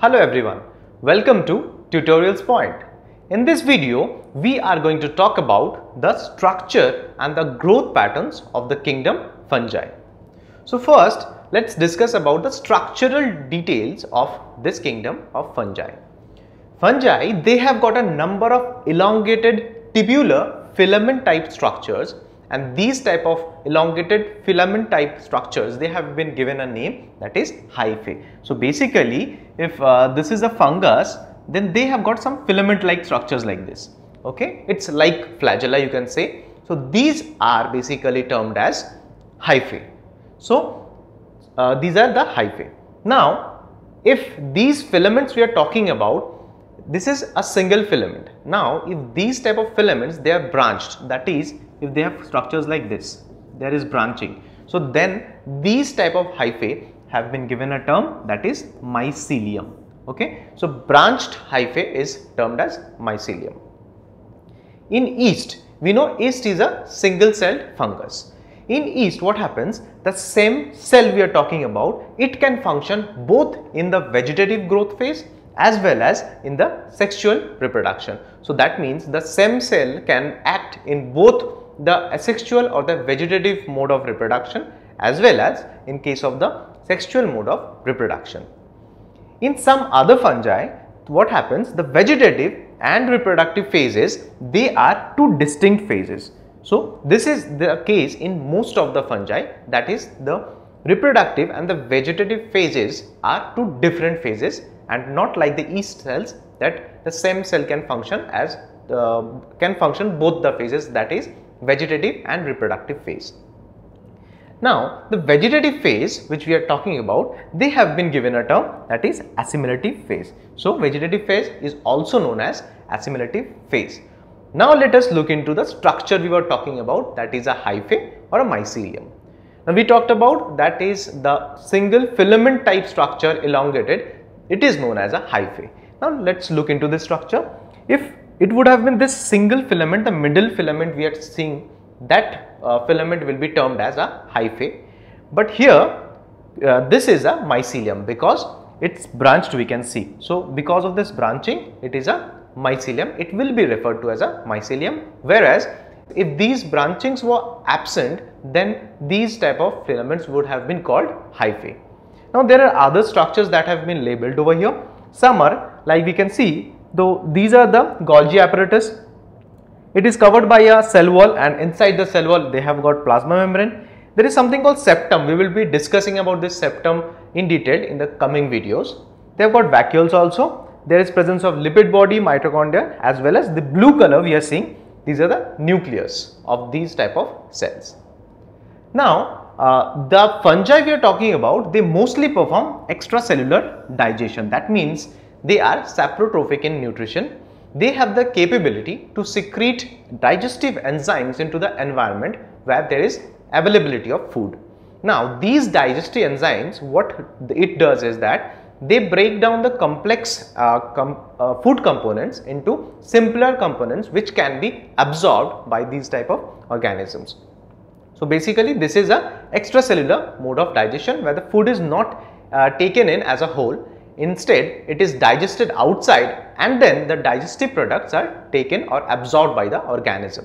Hello everyone, welcome to Tutorials Point. In this video, we are going to talk about the structure and the growth patterns of the kingdom fungi. So first, let's discuss about the structural details of this kingdom of fungi. Fungi, they have got a number of elongated tubular filament type structures and these type of elongated filament type structures they have been given a name that is hyphae. So basically if uh, this is a fungus then they have got some filament like structures like this okay it's like flagella you can say. So these are basically termed as hyphae. So uh, these are the hyphae. Now if these filaments we are talking about this is a single filament. Now if these type of filaments they are branched that is if they have structures like this, there is branching. So then these type of hyphae have been given a term that is mycelium. Okay, so branched hyphae is termed as mycelium. In yeast, we know yeast is a single celled fungus. In yeast, what happens? The same cell we are talking about, it can function both in the vegetative growth phase as well as in the sexual reproduction. So that means the same cell can act in both the asexual or the vegetative mode of reproduction as well as in case of the sexual mode of reproduction. In some other fungi, what happens? The vegetative and reproductive phases, they are two distinct phases. So, this is the case in most of the fungi that is the reproductive and the vegetative phases are two different phases and not like the yeast cells that the same cell can function as uh, can function both the phases that is vegetative and reproductive phase. Now, the vegetative phase which we are talking about, they have been given a term that is assimilative phase. So, vegetative phase is also known as assimilative phase. Now, let us look into the structure we were talking about that is a hyphae or a mycelium. Now, we talked about that is the single filament type structure elongated, it is known as a hyphae. Now, let us look into this structure. If it would have been this single filament, the middle filament we are seeing that uh, filament will be termed as a hyphae. But here uh, this is a mycelium because it's branched we can see. So because of this branching it is a mycelium it will be referred to as a mycelium whereas if these branchings were absent then these type of filaments would have been called hyphae. Now there are other structures that have been labeled over here. Some are like we can see though these are the Golgi apparatus. It is covered by a cell wall and inside the cell wall they have got plasma membrane. There is something called septum. We will be discussing about this septum in detail in the coming videos. They have got vacuoles also. There is presence of lipid body, mitochondria as well as the blue color we are seeing. These are the nucleus of these type of cells. Now, uh, the fungi we are talking about, they mostly perform extracellular digestion. That means they are saprotrophic in nutrition. They have the capability to secrete digestive enzymes into the environment where there is availability of food. Now, these digestive enzymes, what it does is that they break down the complex uh, com uh, food components into simpler components which can be absorbed by these type of organisms. So, basically this is a extracellular mode of digestion where the food is not uh, taken in as a whole Instead, it is digested outside and then the digestive products are taken or absorbed by the organism.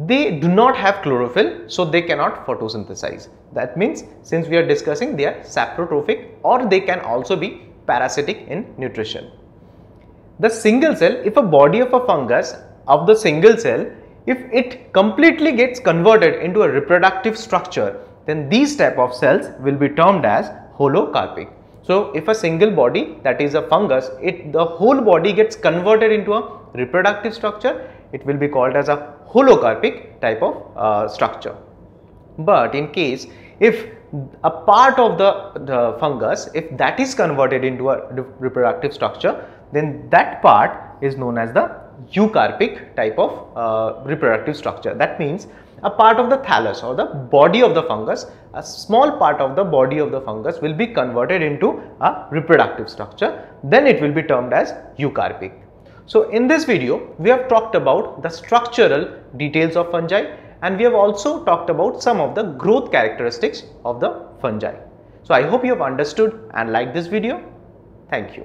They do not have chlorophyll, so they cannot photosynthesize. That means, since we are discussing they are saprotrophic or they can also be parasitic in nutrition. The single cell, if a body of a fungus of the single cell, if it completely gets converted into a reproductive structure, then these type of cells will be termed as holocarpic. So, if a single body that is a fungus, it the whole body gets converted into a reproductive structure, it will be called as a holocarpic type of uh, structure. But in case if a part of the, the fungus, if that is converted into a reproductive structure, then that part is known as the eucarpic type of uh, reproductive structure. That means a part of the thallus or the body of the fungus, a small part of the body of the fungus will be converted into a reproductive structure. Then it will be termed as eucarpic. So in this video, we have talked about the structural details of fungi and we have also talked about some of the growth characteristics of the fungi. So I hope you have understood and liked this video. Thank you.